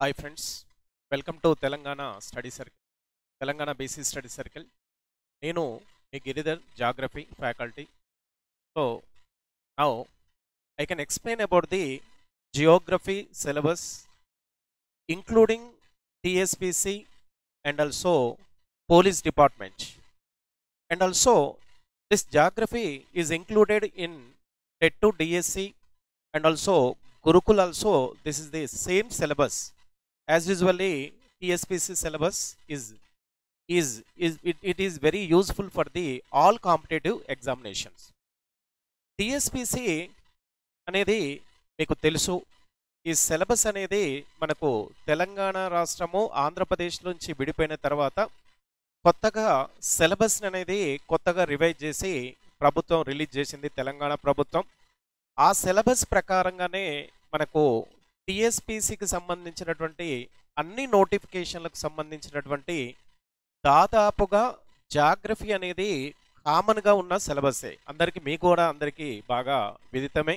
Hi friends welcome to Telangana study circle Telangana basic study circle నేను మీ Giridhar geography faculty so now I can explain about the geography syllabus including TSPSC and also police department and also this geography is included in TET to DSC and also Gurukul also, this is the same syllabus. As usually, TSPC syllabus is is is it, it is very useful for the all competitive examinations. TSPC అనేది మీకు తెలుసు ఈ syllabus అనేది మనకు తెలంగాణ రాష్ట్రము ఆంధ్రప్రదేశ్ నుంచి విడిపోయిన తర్వాత కొత్తగా సిలబస్ అనేది కొత్తగా రివైజ్ చేసి ప్రభుత్వం రిలీజ్ చేసింది తెలంగాణ ప్రభుత్వం ఆ సిలబస్ ప్రకారంగానే మనకు టిఎస్పిసికి సంబంధించినటువంటి అన్ని నోటిఫికేషన్లకు సంబంధించినటువంటి దాదాపుగా జాగ్రఫీ అనేది కామన్గా ఉన్న సిలబసే. అందరికీ మీకు కూడా అందరికీ బాగా విదితమే.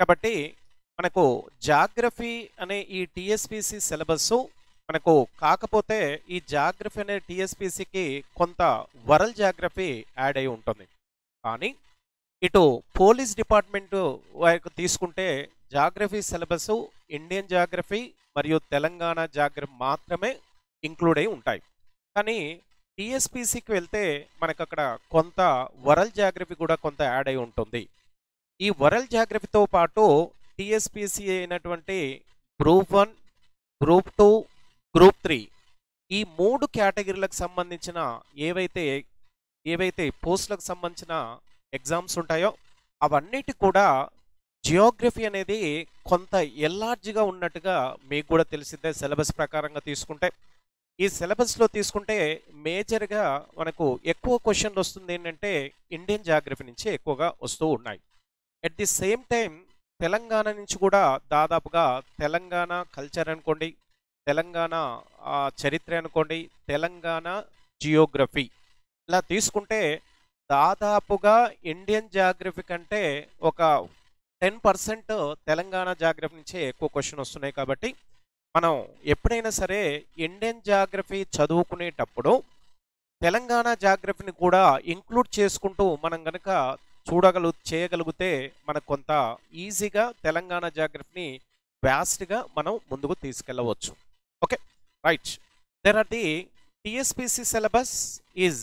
కాబట్టి మనకు జాగ్రఫీ అనే ఈ టిఎస్పిసి సిలబస్ మనకు కాకపోతే ఈ జాగ్రఫీ అనే టిఎస్పిసికి కొంత వరల్ జాగ్రఫీ యాడ్ అయి ఉంటుంది. కానీ ఇటు పోలీస్ డిపార్ట్మెంట్ వారికి తీసుకుంటే జాగ్రఫీ సిలబస్ ఇండియన్ జాగ్రఫీ మరియు తెలంగాణ జాగ్రఫీ మాత్రమే ఇంక్లూడ్ అయి ఉంటాయి. కానీ టిఎస్పిసికి వెళ్తే మనకు అక్కడ కొంత వరల్ జాగ్రఫీ కూడా కొంత యాడ్ అయి ఉంటుంది. ఈ వరల్ జాగ్రఫీతో పాటు టీఎస్పిసి అయినటువంటి group one group two group three ఈ మూడు కేటగిరీలకు సంబంధించిన ఏవైతే ఏవైతే పోస్టులకు సంబంధించిన ఎగ్జామ్స్ ఉంటాయో అవన్నిటి కూడా జియోగ్రఫీ అనేది కొంత ఎల్లార్జ్గా ఉన్నట్టుగా మీకు కూడా తెలిసిందే సిలబస్ ప్రకారంగా తీసుకుంటే. ఈ సిలబస్లో తీసుకుంటే మేజర్గా మనకు ఎక్కువ క్వశ్చన్లు వస్తుంది ఏంటంటే ఇండియన్ జాగ్రఫీ నుంచి ఎక్కువగా వస్తూ ఉన్నాయి. At the same time Telangana నుంచి కూడా దాదాపుగా తెలంగాణ కల్చర్ అనుకోండి తెలంగాణ చరిత్ర అనుకోండి తెలంగాణ జియోగ్రఫీ ఇలా తీసుకుంటే దాదాపుగా ఇండియన్ జాగ్రఫీ కంటే ఒక టెన్ పర్సెంట్ తెలంగాణ జాగ్రఫీ నుంచే ఎక్కువ క్వశ్చన్ వస్తున్నాయి కాబట్టి మనం ఎప్పుడైనా సరే ఇండియన్ జాగ్రఫీ చదువుకునేటప్పుడు తెలంగాణ జాగ్రఫీని కూడా ఇంక్లూడ్ చేసుకుంటూ మనం కనుక చూడగలు చేయగలిగితే మనకు కొంత ఈజీగా తెలంగాణ జాగ్రఫీని వ్యాస్ట్గా మనం ముందుకు తీసుకెళ్ళవచ్చు. Okay right there are the TSPSC syllabus is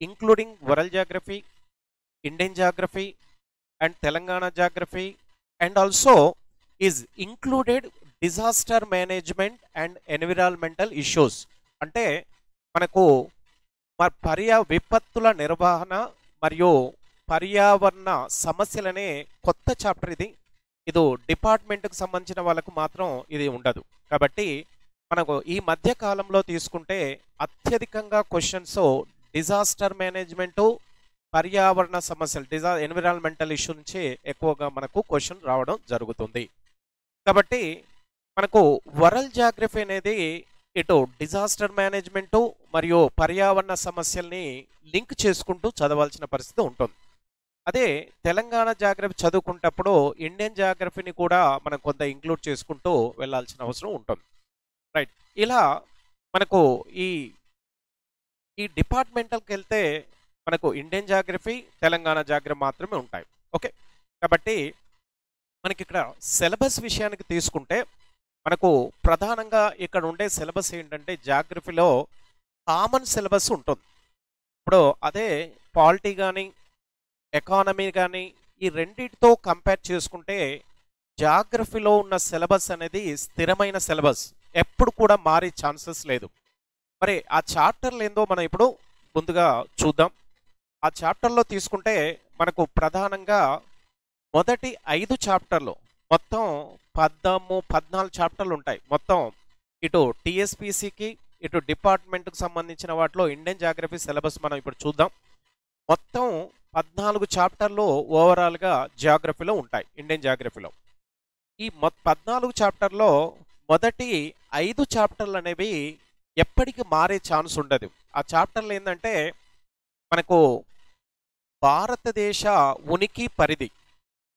including world geography Indian geography and Telangana geography, and also is included disaster management and environmental issues అంటే మనకు పర్యా విపత్తుల నిర్వహణ మరియు పర్యావరణ సమస్యలనే కొత్త చాప్టర్ ఇది. ఇది డిపార్ట్మెంట్కి సంబంధించిన వాళ్ళకు మాత్రం ఇది ఉండదు. కాబట్టి మనకు ఈ మధ్య కాలంలో తీసుకుంటే అత్యధికంగా క్వశ్చన్స్ డిజాస్టర్ మేనేజ్మెంటు పర్యావరణ సమస్యలు డిజా ఎన్విరాన్మెంటల్ ఇష్యూ నుంచి ఎక్కువగా మనకు క్వశ్చన్ రావడం జరుగుతుంది. కాబట్టి మనకు వరల్డ్ జాగ్రఫీ అనేది ఇటు డిజాస్టర్ మేనేజ్మెంటు మరియు పర్యావరణ సమస్యల్ని లింక్ చేసుకుంటూ చదవాల్సిన పరిస్థితి ఉంటుంది. అదే తెలంగాణ జాగ్రఫీ చదువుకుంటప్పుడు ఇండియన్ జాగ్రఫీని కూడా మనం కొంత ఇంక్లూడ్ చేసుకుంటూ వెళ్ళాల్సిన అవసరం ఉంటుంది. రైట్. ఇలా మనకు ఈ ఈ డిపార్ట్మెంటల్కి వెళ్తే మనకు ఇండియన్ జాగ్రఫీ తెలంగాణ జాగ్రఫీ మాత్రమే ఉంటాయి. ఓకే? కాబట్టి మనకి ఇక్కడ సిలబస్ విషయానికి తీసుకుంటే మనకు ప్రధానంగా ఇక్కడ ఉండే సిలబస్ ఏంటంటే జాగ్రఫీలో కామన్ సిలబస్ ఉంటుంది. ఇప్పుడు అదే పాలిటీ కానీ ఎకానమీ కానీ ఈ రెండింటితో కంపేర్ చేసుకుంటే జాగ్రఫీలో ఉన్న సిలబస్ అనేది స్థిరమైన సిలబస్. ఎప్పుడు కూడా మారే ఛాన్సెస్ లేదు. మరి ఆ చాప్టర్లు ఏందో మనం ఇప్పుడు ముందుగా చూద్దాం. ఆ చాప్టర్లో తీసుకుంటే మనకు ప్రధానంగా మొదటి ఐదు చాప్టర్లు మొత్తం పద్దము పద్నాలుగు చాప్టర్లు ఉంటాయి. మొత్తం ఇటు టిఎస్పిసికి ఇటు డిపార్ట్మెంట్కి సంబంధించిన వాటిలో ఇండియన్ జాగ్రఫీ సిలబస్ మనం ఇప్పుడు చూద్దాం. మొత్తం పద్నాలుగు చాప్టర్లు ఓవరాల్గా జాగ్రఫీలో ఉంటాయి ఇండియన్ జాగ్రఫీలో. ఈ మొ పద్నాలుగు చాప్టర్లో మొదటి ఐదు చాప్టర్లు అనేవి ఎప్పటికీ మారే ఛాన్స్ ఉండదు. ఆ చాప్టర్లు ఏంటంటే మనకు భారతదేశ ఉనికి పరిధి.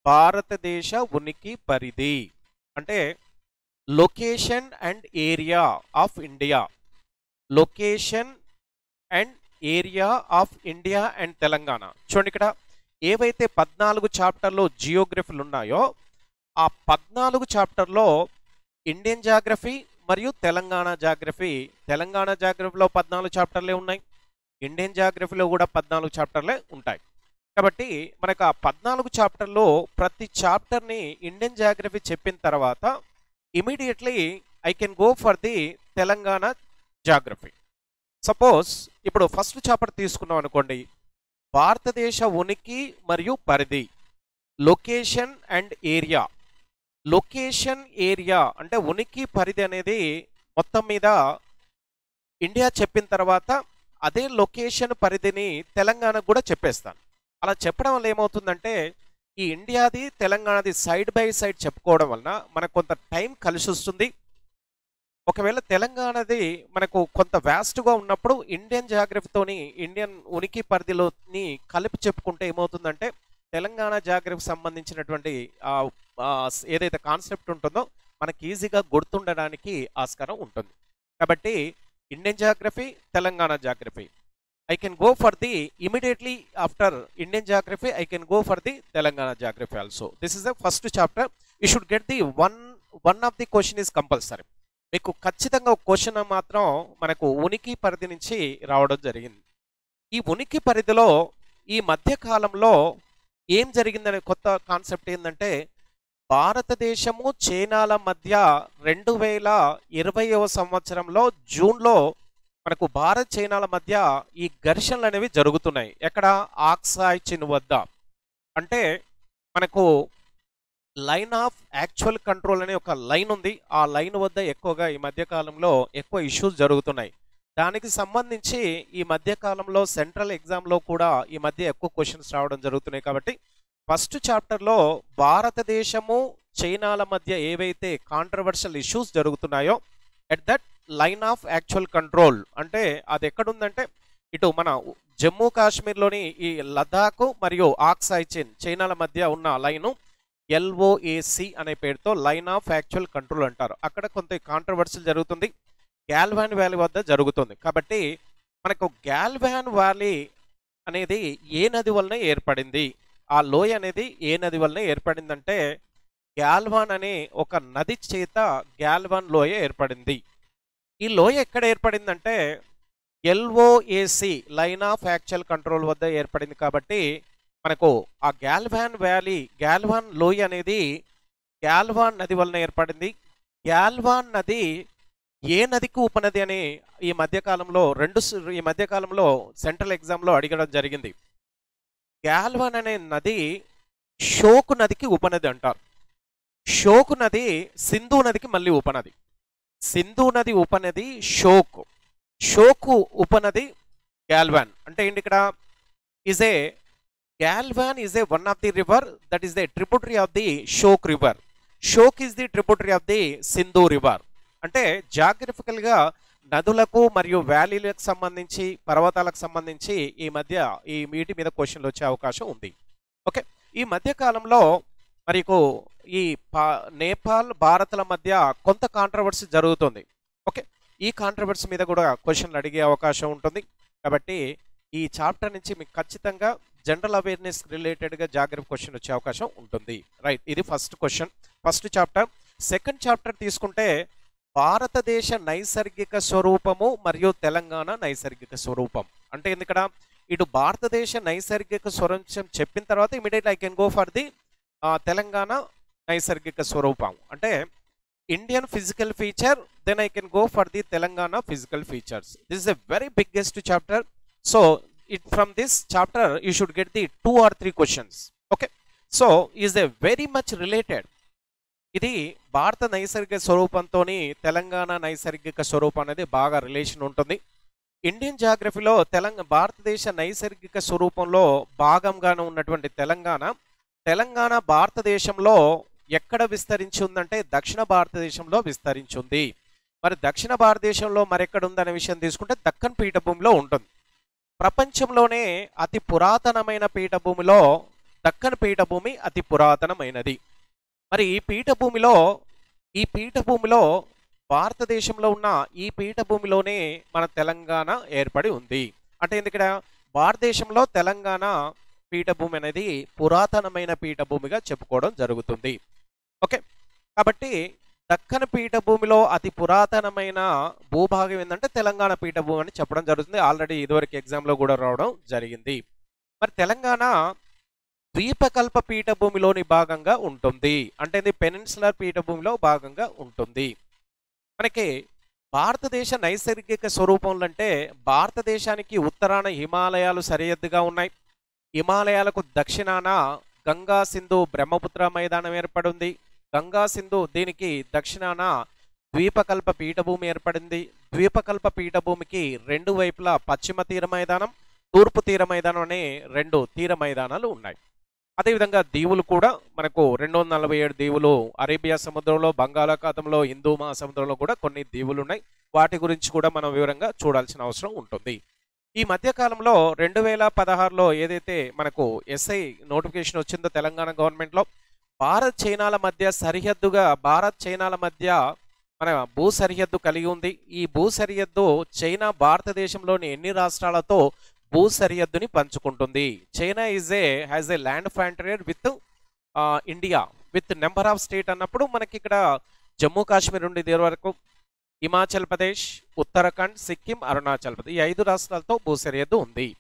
భారతదేశ ఉనికి పరిధి. అంటే location and area of India location and area of India and Telangana. చూడండి ఇక్కడ ఏవైతే పద్నాలుగు చాప్టర్లో జియోగ్రఫీలు ఉన్నాయో ఆ పద్నాలుగు చాప్టర్లో ఇండియన్ జాగ్రఫీ మరియు తెలంగాణ జాగ్రఫీ తెలంగాణ జాగ్రఫీలో పద్నాలుగు చాప్టర్లే ఉన్నాయి. ఇండియన్ జాగ్రఫీలో కూడా పద్నాలుగు చాప్టర్లే ఉంటాయి. కాబట్టి మనకు ఆ పద్నాలుగు చాప్టర్లో ప్రతి చాప్టర్ని ఇండియన్ జాగ్రఫీ చెప్పిన తర్వాత immediately I can go for the Telangana geography. Suppose ఇప్పుడు ఫస్ట్ చాప్టర్ తీసుకున్నాం అనుకోండి. భారతదేశ ఉనికి మరియు పరిధి location and area. Location area అంటే ఉనికి పరిధి అనేది మొత్తం మీద ఇండియా చెప్పిన తర్వాత అదే లొకేషన్ పరిధిని తెలంగాణకు కూడా చెప్పేస్తాను. అలా చెప్పడం వల్ల ఏమవుతుందంటే ఈ ఇండియాది తెలంగాణది సైడ్ బై సైడ్ చెప్పుకోవడం వలన మనకు కొంత టైం కలిసి వస్తుంది. ఒకవేళ తెలంగాణది మనకు కొంత వ్యాస్ట్గా ఉన్నప్పుడు ఇండియన్ జాగ్రఫీతోని ఇండియన్ ఉనికి పరిధిలోని కలిపి చెప్పుకుంటే ఏమవుతుందంటే తెలంగాణ జాగ్రఫీ సంబంధించినటువంటి ఏదైతే కాన్సెప్ట్ ఉంటుందో మనకి ఈజీగా గుర్తుండడానికి ఆస్కారం ఉంటుంది. కాబట్టి Indian geography Telangana geography. I can go for the immediately after Indian geography I can go for the Telangana geography also this is the first chapter you should get the one one of the question is compulsory మీకు ఖచ్చితంగా ఒక question మాత్రం మనకు ఉనికి పరిధి నుంచి రావడం జరిగింది. ఈ ఉనికి పరిధిలో ఈ మధ్య కాలంలో ఏం జరిగిందనే కొత్త కాన్సెప్ట్ ఏంటంటే భారతదేశము చైనాల మధ్య రెండు వేల ఇరవయవ సంవత్సరంలో జూన్లో మనకు భారత్ చైనాల మధ్య ఈ ఘర్షణలు అనేవి జరుగుతున్నాయి. ఎక్కడ? ఆక్సాయ్ చిన్ వద్ద. అంటే మనకు లైన్ ఆఫ్ యాక్చువల్ కంట్రోల్ అనే ఒక లైన్ ఉంది. ఆ లైన్ వద్ద ఎక్కువగా ఈ మధ్యకాలంలో ఎక్కువ ఇష్యూస్ జరుగుతున్నాయి. దానికి సంబంధించి ఈ మధ్యకాలంలో సెంట్రల్ ఎగ్జామ్లో కూడా ఈ మధ్య ఎక్కువ క్వశ్చన్స్ రావడం జరుగుతున్నాయి కాబట్టి ఫస్ట్ చాప్టర్లో భారతదేశము చైనాల మధ్య ఏవైతే కాంట్రవర్షియల్ ఇష్యూస్ జరుగుతున్నాయో at that line of actual control అంటే అది ఎక్కడుందంటే ఇటు మన జమ్మూ కాశ్మీర్లోని ఈ లదాఖ్ మరియు ఆక్సైచిన్ చైనాల మధ్య ఉన్న లైను ఎల్ఓఏసి అనే పేరుతో లైన్ ఆఫ్ యాక్చువల్ కంట్రోల్ అంటారు. అక్కడ కొంత కాంట్రవర్సీలు జరుగుతుంది. గ్యాల్వాన్ వ్యాలీ వద్ద జరుగుతుంది. కాబట్టి మనకు గ్యాల్వాన్ వ్యాలీ అనేది ఏ నది వలన ఏర్పడింది? ఆ లోయ అనేది ఏ నది వలన ఏర్పడిందంటే గ్యాల్వాన్ అనే ఒక నది చేత గ్యాల్వాన్ లోయ ఏర్పడింది. ఈ లోయ ఎక్కడ ఏర్పడిందంటే LOAC line of actual control వద్ద ఏర్పడింది కాబట్టి మనకు ఆ గ్యాల్వాన్ వ్యాలీ గ్యాల్వాన్ లోయ అనేది గ్యాల్వాన్ నది వలన ఏర్పడింది. గ్యాల్వాన్ నది ఏ నదికి ఉపనది అని ఈ మధ్యకాలంలో రెండు ఈ మధ్యకాలంలో సెంట్రల్ ఎగ్జామ్లో అడగడం జరిగింది. గ్యాల్వాన్ అనే నది షోకు నదికి ఉపనది అంటారు. షోకు నది సింధు నదికి మళ్ళీ ఉపనది. సింధు నది ఉపనది షోక్ షోకు ఉపనది గ్యాల్వాన్ అంటే ఏంటి ఇక్కడ? Is a Galwan is a one of the river that is the tributary of the Shyok river Shyok is the tributary of the Sindhu river అంటే జాగ్రఫికల్గా నదులకు మరియు వ్యాలీలకు సంబంధించి పర్వతాలకు సంబంధించి ఈ మధ్య ఈ మీటి మీద క్వశ్చన్లు వచ్చే అవకాశం ఉంది. ఓకే ఈ మధ్య కాలంలో మరికు ఈ పా నేపాల్ భారత్ల మధ్య కొంత కాంట్రవర్సీ జరుగుతుంది. ఓకే? ఈ కాంట్రవర్సీ మీద కూడా క్వశ్చన్లు అడిగే అవకాశం ఉంటుంది. కాబట్టి ఈ చాప్టర్ నుంచి మీకు ఖచ్చితంగా జనరల్ అవేర్నెస్ రిలేటెడ్గా జాగ్రత్త క్వశ్చన్ వచ్చే అవకాశం ఉంటుంది. రైట్ ఇది first question first chapter second chapter తీసుకుంటే భారతదేశ నైసర్గిక స్వరూపము మరియు తెలంగాణ నైసర్గిక స్వరూపం. అంటే ఎందుకడ? ఇటు భారతదేశ నైసర్గిక స్వరంశం చెప్పిన తర్వాత immediate I can go for the Telangana నైసర్గిక స్వరూపం. అంటే Indian physical feature then I can go for the Telangana physical features this is a very biggest chapter so it from this chapter you should get the two or three questions okay so is a very much related ఇది భారత నైసర్గిక స్వరూపంతో తెలంగాణ నైసర్గిక స్వరూపం అనేది బాగా relation ఉంటుంది. Indian జాగ్రఫీలో Telangana భారతదేశ నైసర్గిక స్వరూపంలో భాగంగానే ఉన్నటువంటి తెలంగాణ తెలంగాణ భారతదేశంలో ఎక్కడ విస్తరించి ఉందంటే దక్షిణ భారతదేశంలో విస్తరించి ఉంది మరి దక్షిణ భారతదేశంలో మరెక్కడ ఉందనే విషయం తీసుకుంటే దక్కన్ పీఠభూమిలో ఉంటుంది. ప్రపంచంలోనే అతి పురాతనమైన పీఠభూమిలో దక్కన్ పీఠభూమి అతి పురాతనమైనది. మరి ఈ పీఠభూమిలో ఈ పీఠభూమిలో భారతదేశంలో ఉన్న ఈ పీఠభూమిలోనే మన తెలంగాణ ఏర్పడి ఉంది. అంటే ఎందుకంటే భారతదేశంలో తెలంగాణ పీఠభూమి అనేది పురాతనమైన పీఠభూమిగా చెప్పుకోవడం జరుగుతుంది. ఓకే? కాబట్టి దక్కన పీఠభూమిలో అతి పురాతనమైన భూభాగం ఏంటంటే తెలంగాణ పీఠభూమి అని చెప్పడం జరుగుతుంది. ఆల్రెడీ ఇదివరకు ఎగ్జామ్లో కూడా రావడం జరిగింది. మరి తెలంగాణ ద్వీపకల్ప పీఠభూమిలోని భాగంగా ఉంటుంది. అంటే ఇది పెనిన్సులర్ పీఠభూమిలో భాగంగా ఉంటుంది. మనకి భారతదేశ నైసర్గిక స్వరూపంలో అంటే భారతదేశానికి ఉత్తరాన హిమాలయాలు సరిహద్దుగా ఉన్నాయి. హిమాలయాలకు దక్షిణాన గంగా సింధు బ్రహ్మపుత్ర మైదానం ఏర్పడింది. గంగా సింధు దీనికి దక్షిణాన ద్వీపకల్ప పీఠభూమి ఏర్పడింది. ద్వీపకల్ప పీఠభూమికి రెండు వైపులా పశ్చిమ తీర మైదానం తూర్పు తీర మైదానం అనే రెండు తీర మైదానాలు ఉన్నాయి. అదేవిధంగా దీవులు కూడా మనకు రెండు వందల నలభై ఏడు దీవులు అరేబియా సముద్రంలో బంగాళాఖాతంలో హిందూ మహాసముద్రంలో కూడా కొన్ని దీవులు ఉన్నాయి. వాటి గురించి కూడా మనం వివరంగా చూడాల్సిన అవసరం ఉంటుంది. ఈ మధ్యకాలంలో రెండు వేల పదహారులో ఏదైతే మనకు ఎస్ఐ నోటిఫికేషన్ వచ్చిందో తెలంగాణ గవర్నమెంట్లో భారత్ చైనాల మధ్య సరిహద్దుగా భారత్ చైనాల మధ్య మన భూ సరిహద్దు కలిగి ఉంది. ఈ భూ సరిహద్దు చైనా భారతదేశంలోని ఎన్ని రాష్ట్రాలతో భూ సరిహద్దుని పంచుకుంటుంది? China is a has a land frontier with India with number of state అన్నప్పుడు మనకి ఇక్కడ జమ్మూ కాశ్మీర్ నుండి దీని వరకు హిమాచల్ ప్రదేశ్ ఉత్తరాఖండ్ సిక్కిం అరుణాచల్ ప్రదేశ్ ఈ ఐదు రాష్ట్రాలతో భూసరిహద్దు ఉంది.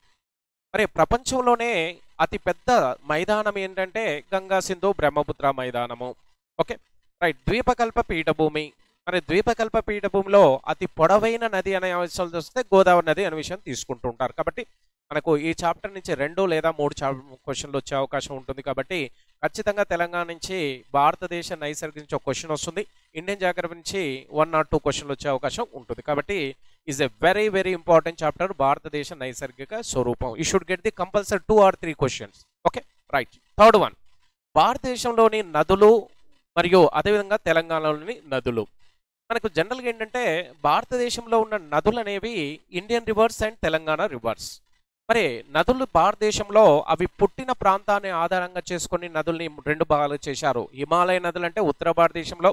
మరి ప్రపంచంలోనే అతి పెద్ద మైదానం ఏంటంటే గంగా సింధు బ్రహ్మపుత్ర మైదానము. ఓకే? రైట్. ద్వీపకల్ప పీఠభూమి. మరి ద్వీపకల్ప పీఠభూమిలో అతి పొడవైన నది అనే అంశాలు చూస్తే గోదావరి నది అనే విషయం తీసుకుంటూ ఉంటారు కాబట్టి మనకు ఈ చాప్టర్ నుంచి రెండు లేదా మూడు క్వశ్చన్లు వచ్చే అవకాశం ఉంటుంది కాబట్టి ఖచ్చితంగా తెలంగాణ నుంచి భారతదేశ నైసర్గిక నుంచి ఒక క్వశ్చన్ వస్తుంది. ఇండియన్ జాగ్రఫీ నుంచి వన్ నాట్ టూ క్వశ్చన్లు వచ్చే అవకాశం ఉంటుంది. కాబట్టి is a very very important chapter భారతదేశ నైసర్గిక స్వరూపం. ఈ should get the compulsory two or three questions okay right third one భారతదేశంలోని నదులు మరియు అదేవిధంగా తెలంగాణలోని నదులు. మనకు జనరల్గా ఏంటంటే భారతదేశంలో ఉన్న నదులు అనేవి Indian rivers and Telangana rivers మరి నదులు భారతదేశంలో అవి పుట్టిన ప్రాంతాన్ని ఆధారంగా చేసుకుని నదుల్ని రెండు భాగాలు చేశారు. హిమాలయ నదులు అంటే ఉత్తర భారతదేశంలో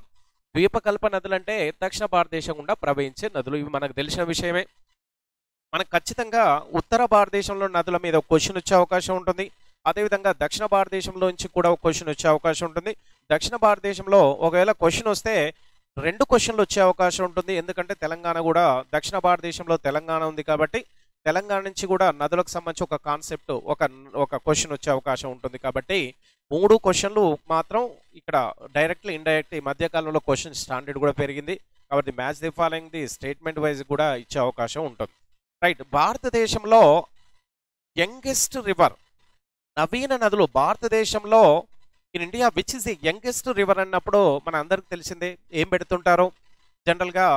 ద్వీపకల్ప నదులు అంటే దక్షిణ భారతదేశం గుండా ప్రవహించే నదులు. ఇవి మనకు తెలిసిన విషయమే. మనకు ఖచ్చితంగా ఉత్తర భారతదేశంలో నదుల మీద ఒక క్వశ్చన్ వచ్చే అవకాశం ఉంటుంది. అదేవిధంగా దక్షిణ భారతదేశంలో నుంచి కూడా ఒక క్వశ్చన్ వచ్చే అవకాశం ఉంటుంది. దక్షిణ భారతదేశంలో ఒకవేళ క్వశ్చన్ వస్తే రెండు క్వశ్చన్లు వచ్చే అవకాశం ఉంటుంది. ఎందుకంటే తెలంగాణ కూడా దక్షిణ భారతదేశంలో తెలంగాణ ఉంది కాబట్టి తెలంగాణ నుంచి కూడా నదులకు సంబంధించి ఒక కాన్సెప్ట్ ఒక ఒక క్వశ్చన్ వచ్చే అవకాశం ఉంటుంది కాబట్టి మూడు క్వశ్చన్లు మాత్రం ఇక్కడ డైరెక్ట్లీ ఇండైరెక్ట్ ఈ మధ్యకాలంలో క్వశ్చన్ స్టాండర్డ్ కూడా పెరిగింది. కాబట్టి match the following the statement wise కూడా ఇచ్చే అవకాశం ఉంటుంది. రైట్ భారతదేశంలో యంగెస్ట్ రివర్ నవీన నదులు భారతదేశంలో in India which is the youngest river అన్నప్పుడు మన అందరికి తెలిసిందే ఏం పెడుతుంటారు? జనరల్గా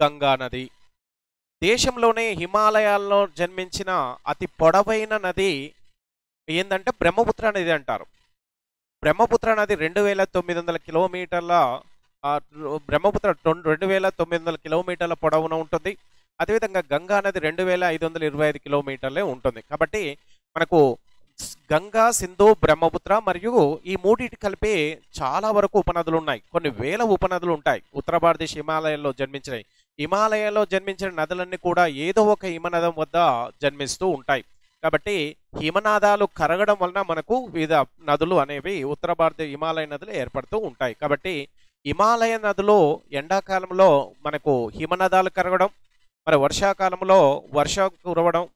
గంగా నది. దేశంలోనే హిమాలయాల్లో జన్మించిన అతి పొడవైన నది ఏంటంటే బ్రహ్మపుత్ర నది అంటారు. బ్రహ్మపుత్ర నది రెండు వేల తొమ్మిది వందల కిలోమీటర్ల బ్రహ్మపుత్ర రెండు వేల తొమ్మిది వందల కిలోమీటర్ల పొడవున ఉంటుంది. అదేవిధంగా గంగా నది రెండు వేల ఐదు వందల ఇరవై ఐదు కిలోమీటర్లే ఉంటుంది. కాబట్టి మనకు గంగా సింధు బ్రహ్మపుత్ర మరియు ఈ మూడింటి కలిపి చాలా వరకు ఉపనదులు ఉన్నాయి. కొన్ని వేల ఉపనదులు ఉంటాయి. ఉత్తర భారతదేశ హిమాలయాల్లో జన్మించినాయి. హిమాలయాల్లో జన్మించిన నదులన్నీ కూడా ఏదో ఒక హిమనదం వద్ద జన్మిస్తూ ఉంటాయి. కాబట్టి హిమనాదాలు కరగడం వలన మనకు వివిధ నదులు అనేవి ఉత్తర భారత హిమాలయ నదులు ఏర్పడుతూ ఉంటాయి. కాబట్టి హిమాలయ నదులు ఎండాకాలంలో మనకు హిమనదాలు కరగడం మరి వర్షాకాలంలో వర్షం కురవడం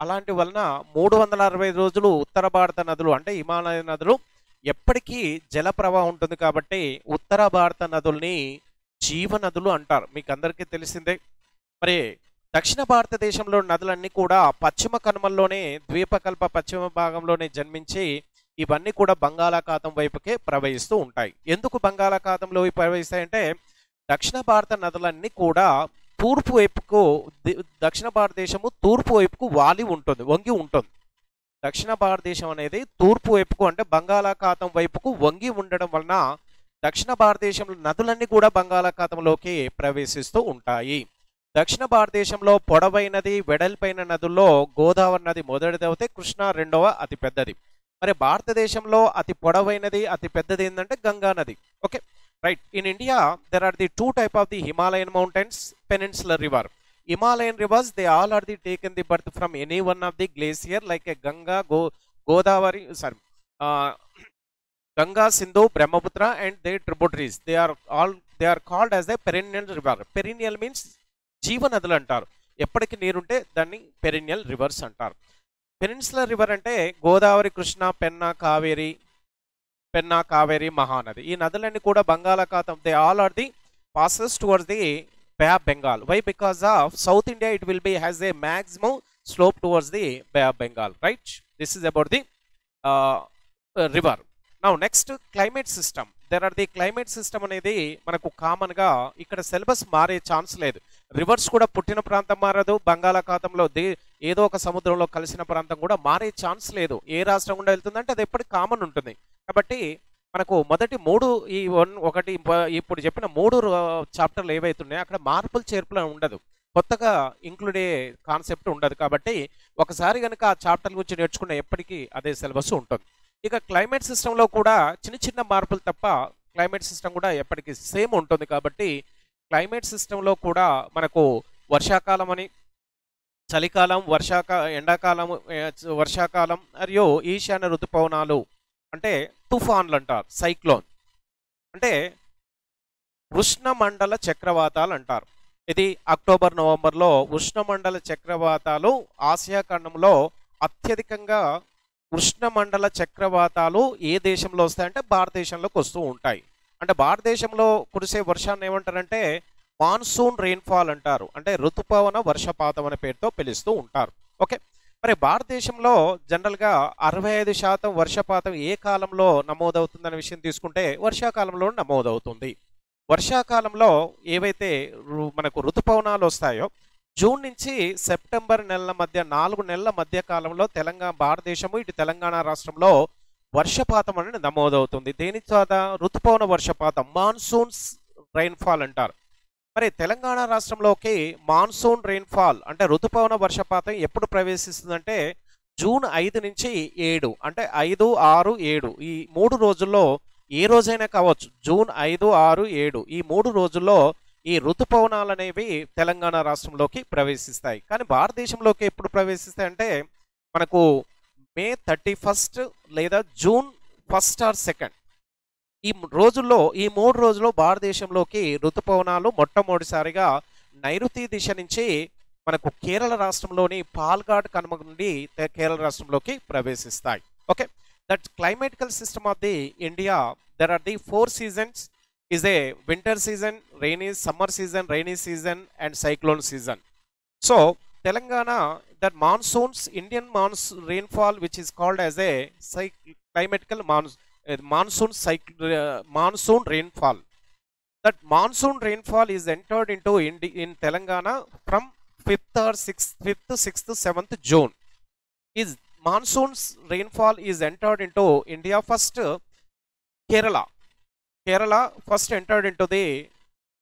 అలాంటి వలన మూడు వందల అరవై రోజులు ఉత్తర భారత నదులు అంటే హిమాలయ నదులు ఎప్పటికీ జల ప్రవాహం ఉంటుంది కాబట్టి ఉత్తర భారత నదుల్ని జీవనదులు అంటారు. మీకు అందరికీ తెలిసిందే. మరి దక్షిణ భారతదేశంలో నదులన్నీ కూడా పశ్చిమ కనుమల్లోనే ద్వీపకల్ప పశ్చిమ భాగంలోనే జన్మించి ఇవన్నీ కూడా బంగాళాఖాతం వైపుకే ప్రవహిస్తూ ఉంటాయి. ఎందుకు బంగాళాఖాతంలో ప్రవహిస్తాయంటే దక్షిణ భారత నదులన్నీ కూడా తూర్పు వైపుకు దక్షిణ భారతదేశము తూర్పు వైపుకు వాలి ఉంటుంది వంగి ఉంటుంది. దక్షిణ భారతదేశం అనేది తూర్పు వైపుకు అంటే బంగాళాఖాతం వైపుకు వంగి ఉండడం వలన దక్షిణ భారతదేశంలో నదులన్నీ కూడా బంగాళాఖాతంలోకి ప్రవేశిస్తూ ఉంటాయి. దక్షిణ భారతదేశంలో పొడవైనది వెడల్పైన నదుల్లో గోదావరి నది మొదటిది అయితే కృష్ణ రెండవ అతిపెద్దది. మరి భారతదేశంలో అతి పొడవైనది అతి పెద్దది ఏంటంటే గంగా నది. Okay right. In India there are the two type of the Himalayan mountains peninsula river Himalayan rivers they all are the taken the birth from any one of the glacier like a Ganga go Godavari sorry Ganga Sindhu Brahmaputra and they tributaries they are all they are called as the perennial river perennial means జీవనదులు అంటారు ఎప్పటికి నీరుంటే దాన్ని perennial rivers అంటారు. Peninsular river అంటే గోదావరి కృష్ణ పెన్నా కావేరి పెన్నా కావేరి మహానది. ఈ నదులన్నీ కూడా బంగాళాఖాతం they all are the passes towards the Bay of Bengal why because of South India it will be has a maximum slope towards the Bay of Bengal right this is about the river నా next climate system there are the climate system అనేది మనకు కామన్గా ఇక్కడ syllabus మారే chance లేదు. Reverse కూడా పుట్టిన ప్రాంతం మారదు. బంగాళాఖాతంలో దే ఏదో ఒక సముద్రంలో కలిసిన ప్రాంతం కూడా మారే ఛాన్స్ లేదు. ఏ రాష్ట్రం గుండా వెళ్తుందంటే అది ఎప్పటికి కామన్ ఉంటుంది. కాబట్టి మనకు మొదటి మూడు ఈ వన్ ఒకటి ఇప్పుడు చెప్పిన మూడు చాప్టర్లు ఏవైతున్నాయో అక్కడ మార్పులు చేర్పులు ఉండదు. కొత్తగా ఇంక్లూడ్ అయ్యే కాన్సెప్ట్ ఉండదు. కాబట్టి ఒకసారి కనుక ఆ చాప్టర్ గురించి నేర్చుకున్న ఎప్పటికీ అదే సిలబస్ ఉంటుంది. ఇక క్లైమేట్ సిస్టంలో కూడా చిన్న చిన్న మార్పులు తప్ప క్లైమేట్ సిస్టమ్ కూడా ఎప్పటికీ సేమ్ ఉంటుంది. కాబట్టి క్లైమేట్ సిస్టంలో కూడా మనకు వర్షాకాలం అని చలికాలం వర్షాకా ఎండాకాలం వర్షాకాలం మరియు ఈశాన్య ఋతుపవనాలు అంటే తుఫాన్లు అంటారు సైక్లోన్. అంటే ఉష్ణమండల చక్రవాతాలు అంటారు. ఇది అక్టోబర్ నవంబర్లో ఉష్ణమండల చక్రవాతాలు ఆసియా ఖండంలో అత్యధికంగా ఉష్ణమండల చక్రవాతాలు ఏ దేశంలో వస్తాయంటే భారతదేశంలోకి వస్తూ ఉంటాయి. అంటే భారతదేశంలో కురిసే వర్షాన్ని ఏమంటారంటే మాన్సూన్ రెయిన్ఫాల్ అంటారు. అంటే ఋతుపవన వర్షపాతం అనే పేరుతో పిలుస్తూ ఉంటారు. ఓకే? మరి భారతదేశంలో జనరల్గా అరవై ఐదు శాతం వర్షపాతం ఏ కాలంలో నమోదవుతుందనే విషయం తీసుకుంటే వర్షాకాలంలో నమోదవుతుంది. వర్షాకాలంలో ఏవైతే రు- మనకు ఋతుపవనాలు వస్తాయో జూన్ నుంచి సెప్టెంబర్ నెలల మధ్య నాలుగు నెలల మధ్య కాలంలో తెలంగాణ భారతదేశము ఇటు తెలంగాణ రాష్ట్రంలో వర్షపాతం అనేది నమోదవుతుంది. దేని చేత? ఋతుపవన వర్షపాతం మాన్సూన్స్ రైన్ఫాల్ అంటారు. మరి తెలంగాణ రాష్ట్రంలోకి మాన్సూన్ రైన్ఫాల్ అంటే ఋతుపవన వర్షపాతం ఎప్పుడు ప్రవేశిస్తుందంటే జూన్ ఐదు నుంచి ఏడు అంటే ఐదు ఆరు ఏడు. ఈ మూడు రోజుల్లో ఏ రోజైనా కావచ్చు జూన్ ఐదు ఆరు ఏడు. ఈ మూడు రోజుల్లో ఈ ఋతుపవనాలు అనేవి తెలంగాణ రాష్ట్రంలోకి ప్రవేశిస్తాయి. కానీ భారతదేశంలోకి ఎప్పుడు ప్రవేశిస్తాయి అంటే మనకు మే థర్టీ ఫస్ట్ లేదా జూన్ ఫస్ట్ ఆర్ సెకండ్. ఈ రోజుల్లో ఈ మూడు రోజుల్లో భారతదేశంలోకి ఋతుపవనాలు మొట్టమొదటిసారిగా నైరుతి దిశ నుంచి మనకు కేరళ రాష్ట్రంలోని పాల్గాడ్ కనుమ నుండి కేరళ రాష్ట్రంలోకి ప్రవేశిస్తాయి. Okay? That climatical system of the India there are the four seasons is a winter season rainy summer season rainy season and cyclone season so Telangana, that monsoons, Indian monsoon rainfall, which is called as a climatical mons- uh, monsoon cycle, uh, monsoon rainfall. That monsoon rainfall is entered into Indi- in Telangana from 5th or 6th, 5th, 6th, 7th June. Is monsoon's rainfall is entered into India first, Kerala. Kerala first entered into the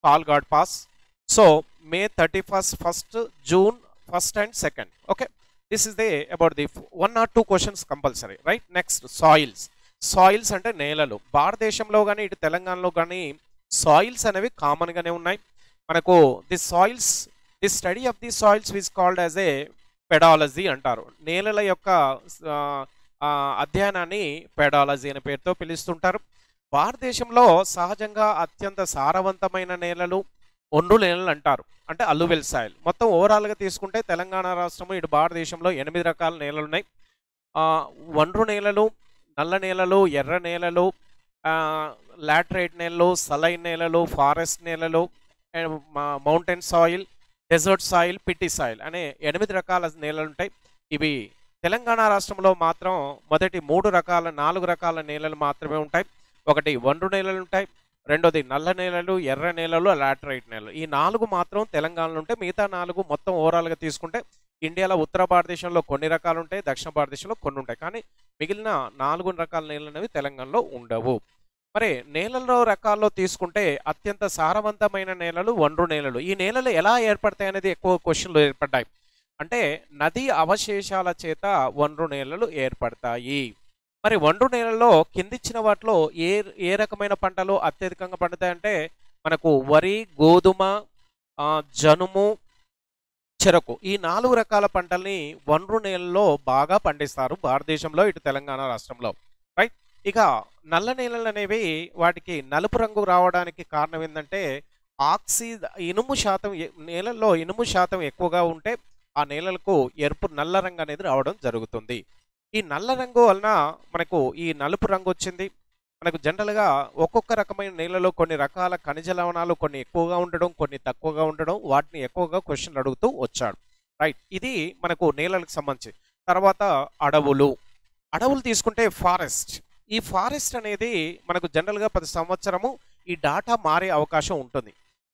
Palgad Pass. So May 31st, 1st, June 1st and 2nd. Okay. This is the about the one one or two questions compulsory, right? Next, soils. Soils అంటే నేలలు భారతదేశంలో కానీ ఇటు తెలంగాణలో కానీ soils అనేవి కామన్గానే ఉన్నాయి మనకు the soils the study of the soils which called as a pedology అంటారు నేలల యొక్క అధ్యయనాన్ని పెడాలజీ అనే పేరుతో పిలుస్తుంటారు భారతదేశంలో సహజంగా అత్యంత సారవంతమైన నేలలు ఒండ్రు నేలలు అంటారు. అంటే అల్లువెల్ సాయిల్ మొత్తం ఓవరాల్గా తీసుకుంటే తెలంగాణ రాష్ట్రము ఇటు భారతదేశంలో ఎనిమిది రకాల నేలలు ఉన్నాయి ఒండ్రు నేలలు నల్ల నేలలు ఎర్ర నేలలు లాటరైట్ నేలలు సలైన్ నేలలు ఫారెస్ట్ నేలలు mountain soil desert soil peaty soil అనే ఎనిమిది రకాల నేలలు ఉంటాయి ఇవి తెలంగాణ రాష్ట్రంలో మాత్రం మొదటి మూడు రకాల నాలుగు రకాల నేలలు మాత్రమే ఉంటాయి. ఒకటి ఒండ్రు నేలలు ఉంటాయి రెండోది నల్ల నేలలు ఎర్ర నేలలు లాటరైట్ నేలలు. ఈ నాలుగు మాత్రం తెలంగాణలో ఉంటే మిగతా నాలుగు మొత్తం ఓవరాల్గా తీసుకుంటే ఇండియాలో ఉత్తర భారతదేశంలో కొన్ని రకాలు ఉంటాయి దక్షిణ భారతదేశంలో కొన్ని ఉంటాయి కానీ మిగిలిన నాలుగు రకాల నేలలు అనేవి తెలంగాణలో ఉండవు. మరి నేలల్లో రకాల్లో తీసుకుంటే అత్యంత సారవంతమైన నేలలు ఒండ్రు నేలలు. ఈ నేలలు ఎలా ఏర్పడతాయి అనేది ఎక్కువ క్వశ్చన్లు ఏర్పడ్డాయి. అంటే నదీ అవశేషాల చేత ఒండ్రు నేలలు ఏర్పడతాయి. మరి ఒండ్రు నేలల్లో కిందిచ్చిన వాటిలో ఏ ఏ రకమైన పంటలు అత్యధికంగా పండుతాయంటే మనకు వరి గోధుమ జనుము చెరకు ఈ నాలుగు రకాల పంటల్ని ఒండ్రు నేలలో బాగా పండిస్తారు భారతదేశంలో ఇటు తెలంగాణ రాష్ట్రంలో. రైట్? ఇక నల్ల నేలలు అనేవి వాటికి నలుపు రంగు రావడానికి కారణం ఏంటంటే ఆక్సి ఇనుము శాతం నేలల్లో ఇనుము శాతం ఎక్కువగా ఉంటే ఆ నేలలకు ఎరుపు నల్ల రంగు అనేది రావడం జరుగుతుంది. ఈ నల్ల రంగు వలన మనకు ఈ నలుపు రంగు వచ్చింది. మనకు జనరల్గా ఒక్కొక్క రకమైన నేలలో కొన్ని రకాల ఖనిజ లవణాలు కొన్ని ఎక్కువగా ఉండడం కొన్ని తక్కువగా ఉండడం వాటిని ఎక్కువగా క్వశ్చన్లు అడుగుతూ వచ్చాడు. రైట్ ఇది మనకు నేలలకు సంబంధించి. తర్వాత అడవులు. అడవులు తీసుకుంటే ఫారెస్ట్ ఈ ఫారెస్ట్ అనేది మనకు జనరల్గా ప్రతి సంవత్సరము ఈ డాటా మారే అవకాశం ఉంటుంది.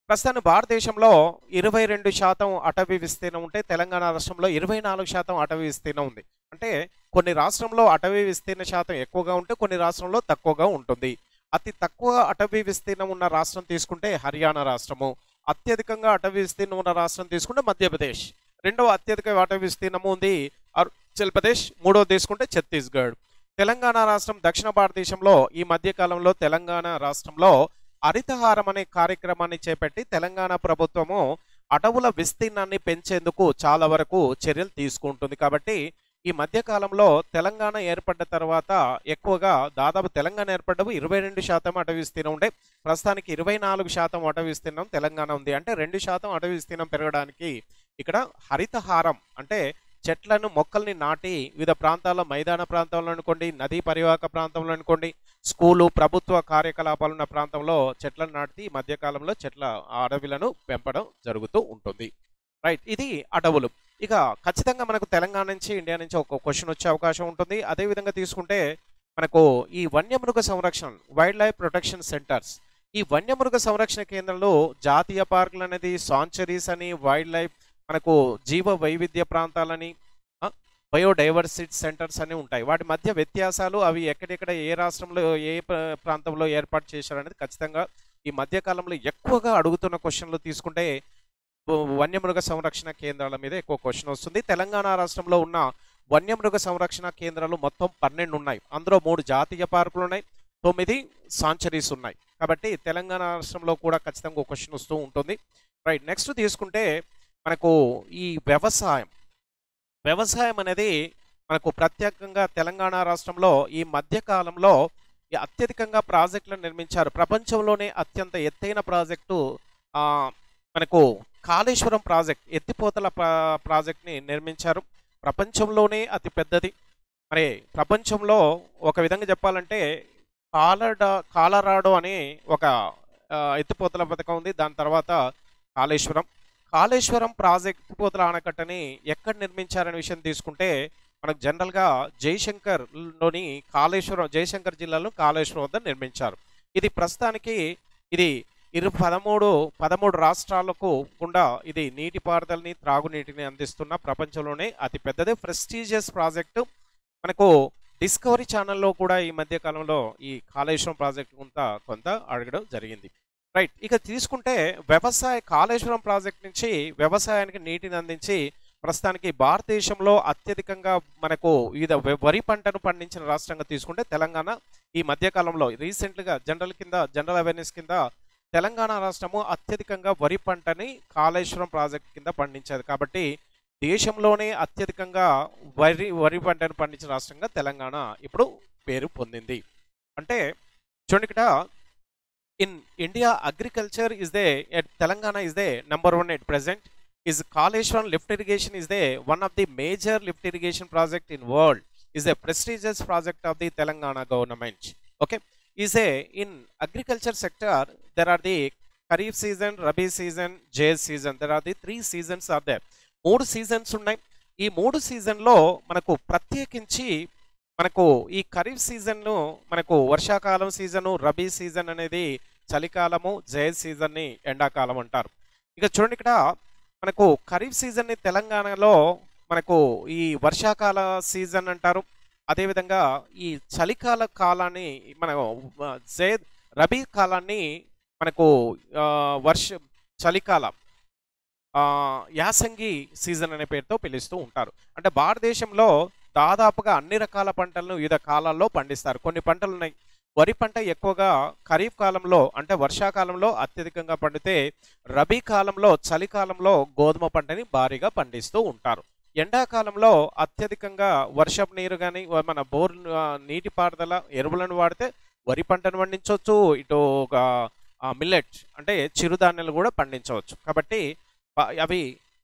ప్రస్తుతం భారతదేశంలో ఇరవై రెండు శాతం అటవీ విస్తీర్ణం ఉంటే తెలంగాణ రాష్ట్రంలో ఇరవై నాలుగు శాతం అటవీ విస్తీర్ణం ఉంది. అంటే కొన్ని రాష్ట్రంలో అటవీ విస్తీర్ణ శాతం ఎక్కువగా ఉంటే కొన్ని రాష్ట్రంలో తక్కువగా ఉంటుంది. అతి తక్కువ అటవీ విస్తీర్ణం ఉన్న రాష్ట్రం తీసుకుంటే హర్యానా రాష్ట్రము. అత్యధికంగా అటవీ విస్తీర్ణం ఉన్న రాష్ట్రం తీసుకుంటే మధ్యప్రదేశ్. రెండవ అత్యధిక అటవీ విస్తీర్ణము ఉంది అరుణాచల్ ప్రదేశ్ మూడవ తీసుకుంటే ఛత్తీస్గఢ్. తెలంగాణ రాష్ట్రం దక్షిణ భారతదేశంలో ఈ మధ్యకాలంలో తెలంగాణ రాష్ట్రంలో హరితహారం అనే కార్యక్రమాన్ని చేపట్టి తెలంగాణ ప్రభుత్వము అటవుల విస్తీర్ణాన్ని పెంచేందుకు చాలా వరకు చర్యలు తీసుకుంటుంది. కాబట్టి ఈ మధ్య కాలంలో తెలంగాణ ఏర్పడ్డ తర్వాత ఎక్కువగా దాదాపు తెలంగాణ ఏర్పడ్డవు ఇరవై రెండు శాతం అటవీ విస్తీర్ణం ఉండే. ప్రస్తుతానికి ఇరవై నాలుగు శాతం అటవీ విస్తీర్ణం తెలంగాణ ఉంది. అంటే రెండు శాతం అటవీ విస్తీర్ణం పెరగడానికి ఇక్కడ హరితహారం అంటే చెట్లను మొక్కల్ని నాటి వివిధ ప్రాంతాల్లో మైదాన ప్రాంతంలో అనుకోండి నదీ పరివాహక ప్రాంతంలో అనుకోండి స్కూలు ప్రభుత్వ కార్యకలాపాలు ఉన్న ప్రాంతంలో చెట్లను నాటి ఈ మధ్యకాలంలో చెట్ల అడవులను పెంపడం జరుగుతూ ఉంటుంది. రైట్ ఇది అడవులు. ఇక ఖచ్చితంగా మనకు తెలంగాణ నుంచి ఇండియా నుంచి ఒక క్వశ్చన్ వచ్చే అవకాశం ఉంటుంది. అదే విధంగా తీసుకుంటే మనకు ఈ వన్యమృగ సంరక్షణ వైల్డ్ లైఫ్ ప్రొటెక్షన్ సెంటర్స్ ఈ వన్యమృగ సంరక్షణ కేంద్రంలో జాతీయ పార్కులు అనేది సాంచరీస్ అని వైల్డ్ లైఫ్ మనకు జీవ వైవిధ్య ప్రాంతాలని బయోడైవర్సిటీ సెంటర్స్ అని ఉంటాయి. వాటి మధ్య వ్యత్యాసాలు అవి ఎక్కడెక్కడ ఏ రాష్ట్రంలో ఏ ప్రాంతంలో ఏర్పాటు చేశారనేది ఖచ్చితంగా ఈ మధ్యకాలంలో ఎక్కువగా అడుగుతున్న క్వశ్చన్లు తీసుకుంటే వన్యమృగ సంరక్షణ కేంద్రాల మీద ఎక్కువ క్వశ్చన్ వస్తుంది. తెలంగాణ రాష్ట్రంలో ఉన్న వన్యమృగ సంరక్షణ కేంద్రాలు మొత్తం పన్నెండు ఉన్నాయి అందులో మూడు జాతీయ పార్కులు ఉన్నాయి తొమ్మిది సాంచరీస్ ఉన్నాయి. కాబట్టి తెలంగాణ రాష్ట్రంలో కూడా ఖచ్చితంగా ఒక క్వశ్చన్ వస్తూ ఉంటుంది. రైట్ నెక్స్ట్ తీసుకుంటే మనకు ఈ వ్యవసాయం. వ్యవసాయం అనేది మనకు ప్రత్యేకంగా తెలంగాణ రాష్ట్రంలో ఈ మధ్యకాలంలో ఈ అత్యధికంగా ప్రాజెక్టులను నిర్మించారు. ప్రపంచంలోనే అత్యంత ఎత్తైన ప్రాజెక్టు మనకు కాళేశ్వరం ప్రాజెక్ట్ ఎత్తిపోతల ప్రాజెక్ట్ని నిర్మించారు. ప్రపంచంలోనే అతి పెద్దది. మరి ప్రపంచంలో ఒక విధంగా చెప్పాలంటే కాలడా కాలరాడో అనే ఒక ఎత్తిపోతల పథకం ఉంది. దాని తర్వాత కాళేశ్వరం. కాళేశ్వరం ప్రాజెక్ట్ ఎత్తిపోతల ఆనకట్టని ఎక్కడ నిర్మించారనే విషయం తీసుకుంటే మనకు జనరల్గా జయశంకర్లోని కాళేశ్వరం జయశంకర్ జిల్లాలో కాళేశ్వరం వద్ద నిర్మించారు. ఇది ప్రస్తుతానికి ఇది ఇరు పదమూడు పదమూడు రాష్ట్రాలకు గుండా ఇది నీటిపారుదలని త్రాగునీటిని అందిస్తున్న ప్రపంచంలోనే అతిపెద్దది ప్రెస్టీజియస్ ప్రాజెక్టు. మనకు డిస్కవరీ ఛానల్లో కూడా ఈ మధ్య కాలంలో ఈ కాళేశ్వరం ప్రాజెక్ట్ కొంత కొంత అడగడం జరిగింది. రైట్ ఇక తీసుకుంటే వ్యవసాయ కాళేశ్వరం ప్రాజెక్ట్ నుంచి వ్యవసాయానికి నీటిని అందించి ప్రస్తుతానికి భారతదేశంలో అత్యధికంగా మనకు వివిధ వరి పంటను పండించిన రాష్ట్రంగా తీసుకుంటే తెలంగాణ ఈ మధ్యకాలంలో రీసెంట్గా జనరల్ కింద జనరల్ అవేర్నెస్ కింద తెలంగాణ రాష్ట్రము అత్యధికంగా వరి పంటని కాళేశ్వరం ప్రాజెక్ట్ కింద పండించేది. కాబట్టి దేశంలోనే అత్యధికంగా వరి వరి పంటను పండించిన రాష్ట్రంగా తెలంగాణ ఇప్పుడు పేరు పొందింది. అంటే చూడండి ఇక్కడ in India agriculture is they at Telangana is they number one at present. is Kaleshwaram lift irrigation is the one of the major lift irrigation project in world is a prestigious project of the Telangana government okay is a in agriculture sector there are the kharif season rabi season Jais season there are the three seasons are they మూడు seasons ఉన్నాయి. ఈ మూడు సీజన్లో మనకు ప్రత్యేకించి మనకు ఈ ఖరీఫ్ సీజన్ను మనకు వర్షాకాలం సీజను రబీ సీజన్ అనేది చలికాలము జైద్ సీజన్ని ఎండాకాలం అంటారు. ఇక చూడండి ఇక్కడ మనకు ఖరీఫ్ సీజన్ని తెలంగాణలో మనకు ఈ వర్షాకాల సీజన్ అంటారు. అదేవిధంగా ఈ చలికాల కాలాన్ని మన జైద్ రబీ కాలాన్ని మనకు వర్ష చలికాలం యాసంగి సీజన్ అనే పేరుతో పిలుస్తూ ఉంటారు. అంటే భారతదేశంలో దాదాపుగా అన్ని రకాల పంటలను వివిధ కాలాల్లో పండిస్తారు. కొన్ని పంటలు ఉన్నాయి. వరి పంట ఎక్కువగా ఖరీఫ్ కాలంలో అంటే వర్షాకాలంలో అత్యధికంగా పండితే రబీ కాలంలో చలికాలంలో గోధుమ పంటని భారీగా పండిస్తూ ఉంటారు. ఎండాకాలంలో అత్యధికంగా వర్షపు నీరు కానీ మన బోర్ నీటిపారుదల ఎరువులను వాడితే వరి పంటను పండించవచ్చు ఇటు ఒక మిల్లెట్ అంటే చిరుధాన్యాలు కూడా పండించవచ్చు. కాబట్టి అవి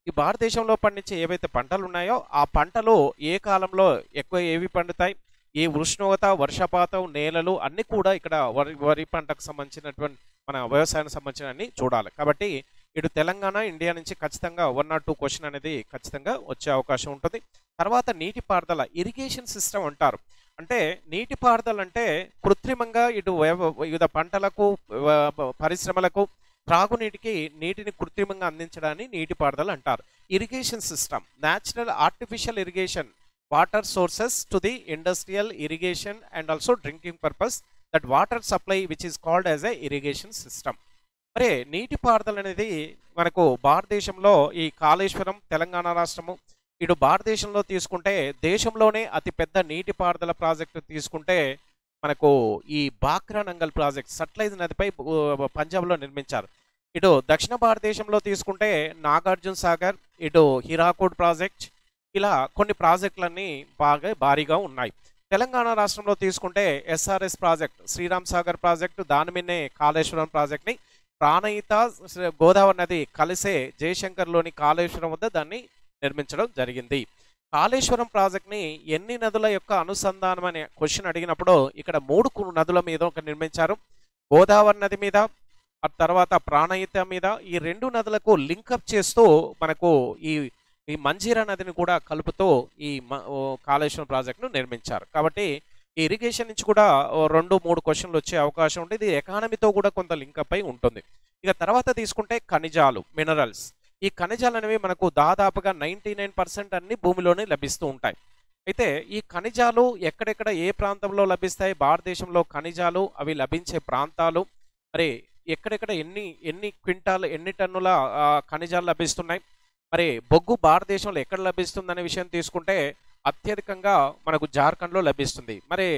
ఈ భారతదేశంలో పండించే ఏవైతే పంటలు ఉన్నాయో ఆ పంటలు ఏ కాలంలో ఎక్కువ ఏవి పండుతాయి? ఈ ఉష్ణోగ్రత వర్షపాతం నేలలు అన్నీ కూడా ఇక్కడ వరి వరి పంటకు సంబంధించినటువంటి మన వ్యవసాయానికి సంబంధించిన అన్ని చూడాలి. కాబట్టి ఇటు తెలంగాణ ఇండియా నుంచి ఖచ్చితంగా వన్ నాట్ టూ క్వశ్చన్ అనేది ఖచ్చితంగా వచ్చే అవకాశం ఉంటుంది. తర్వాత నీటిపారుదల ఇరిగేషన్ సిస్టమ్ అంటారు. అంటే నీటిపారుదల అంటే కృత్రిమంగా ఇటు వ్యవ- వివిధ పంటలకు పరిశ్రమలకు త్రాగునీటికి నీటిని కృత్రిమంగా అందించడాన్ని నీటిపారుదల అంటారు. Irrigation system natural artificial irrigation water sources to the industrial irrigation and also drinking purpose that water supply which is called as a irrigation system. అంటే నీటిపారుదల అనేది మనకు భారతదేశంలో ఈ కాళేశ్వరం తెలంగాణ రాష్ట్రము ఇటు భారతదేశంలో తీసుకుంటే దేశంలోనే అతి పెద్ద నీటిపారుదల ప్రాజెక్టు తీసుకుంటే మనకు ఈ బాక్రా నంగల్ ప్రాజెక్ట్ సట్లైజ్ నదిపై పంజాబ్లో నిర్మించారు. ఇటు దక్షిణ భారతదేశంలో తీసుకుంటే నాగార్జున సాగర్ ఇటు హిరాకోడ్ ప్రాజెక్ట్ ఇలా కొన్ని ప్రాజెక్టులన్నీ బాగా భారీగా ఉన్నాయి. తెలంగాణ రాష్ట్రంలో తీసుకుంటే SRS project Sriram Sagar project దాని మీదనే కాళేశ్వరం ప్రాజెక్ట్ని ప్రాణహిత శ్రీ- గోదావరి నది కలిసే జయశంకర్లోని కాళేశ్వరం వద్ద దాన్ని నిర్మించడం జరిగింది. కాళేశ్వరం ప్రాజెక్ట్ని ఎన్ని నదుల యొక్క అనుసంధానం అనే క్వశ్చన్ అడిగినప్పుడు ఇక్కడ మూడు కు- నదుల మీద ఒక నిర్మించారు. గోదావరి నది మీద ఆ తర్వాత ప్రాణహిత మీద ఈ రెండు నదులకు లింకప్ చేస్తూ మనకు ఈ ఈ మంజీరా నదిని కూడా కలుపుతూ ఈ మ- ఓ కాళేశ్వరం ప్రాజెక్టును నిర్మించారు. కాబట్టి ఈ ఇరిగేషన్ నుంచి కూడా రెండు మూడు క్వశ్చన్లు వచ్చే అవకాశం ఉంది. ఇది ఎకానమీతో కూడా కొంత లింకప్ అయి ఉంటుంది. ఇక తర్వాత తీసుకుంటే ఖనిజాలు మినరల్స్. ఈ ఖనిజాలు అనేవి మనకు దాదాపుగా నైంటీ నైన్ పర్సెంట్ అన్ని భూమిలోనే లభిస్తూ ఉంటాయి. అయితే ఈ ఖనిజాలు ఎక్కడెక్కడ ఏ ప్రాంతంలో లభిస్తాయి? భారతదేశంలో ఖనిజాలు అవి లభించే ప్రాంతాలు. మరి ఎక్కడెక్కడ ఎన్ని ఎన్ని క్వింటాలు ఎన్ని టన్నుల ఖనిజాలు లభిస్తున్నాయి? మరి బొగ్గు భారతదేశంలో ఎక్కడ లభిస్తుంది విషయం తీసుకుంటే అత్యధికంగా మనకు జార్ఖండ్లో లభిస్తుంది. మరి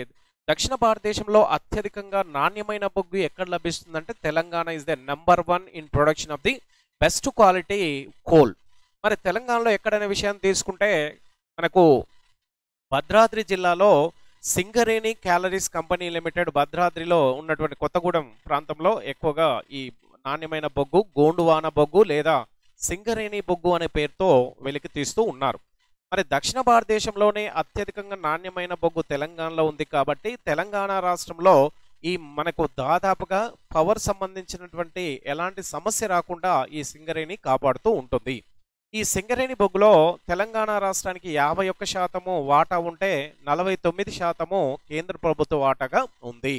దక్షిణ భారతదేశంలో అత్యధికంగా నాణ్యమైన బొగ్గు ఎక్కడ లభిస్తుందంటే Telangana is the number one in production of the best quality coal మరి తెలంగాణలో ఎక్కడైనా విషయం తీసుకుంటే మనకు భద్రాద్రి జిల్లాలో సింగరేణి క్యాలరీస్ కంపెనీ లిమిటెడ్ భద్రాద్రిలో ఉన్నటువంటి కొత్తగూడెం ప్రాంతంలో ఎక్కువగా ఈ నాణ్యమైన బొగ్గు గోండువాన బొగ్గు లేదా సింగరేణి బొగ్గు అనే పేరుతో వెలికి తీస్తూ ఉన్నారు. మరి దక్షిణ భారతదేశంలోనే అత్యధికంగా నాణ్యమైన బొగ్గు తెలంగాణలో ఉంది కాబట్టి తెలంగాణ రాష్ట్రంలో ఈ మనకు దాదాపుగా పవర్ సంబంధించినటువంటి ఎలాంటి సమస్య రాకుండా ఈ సింగరేణి కాపాడుతూ ఉంటుంది. ఈ సింగరేణి బొగ్గులో తెలంగాణ రాష్ట్రానికి యాభై ఒక్క శాతము వాటా ఉంటే నలభై తొమ్మిది శాతము కేంద్ర ప్రభుత్వ వాటాగా ఉంది.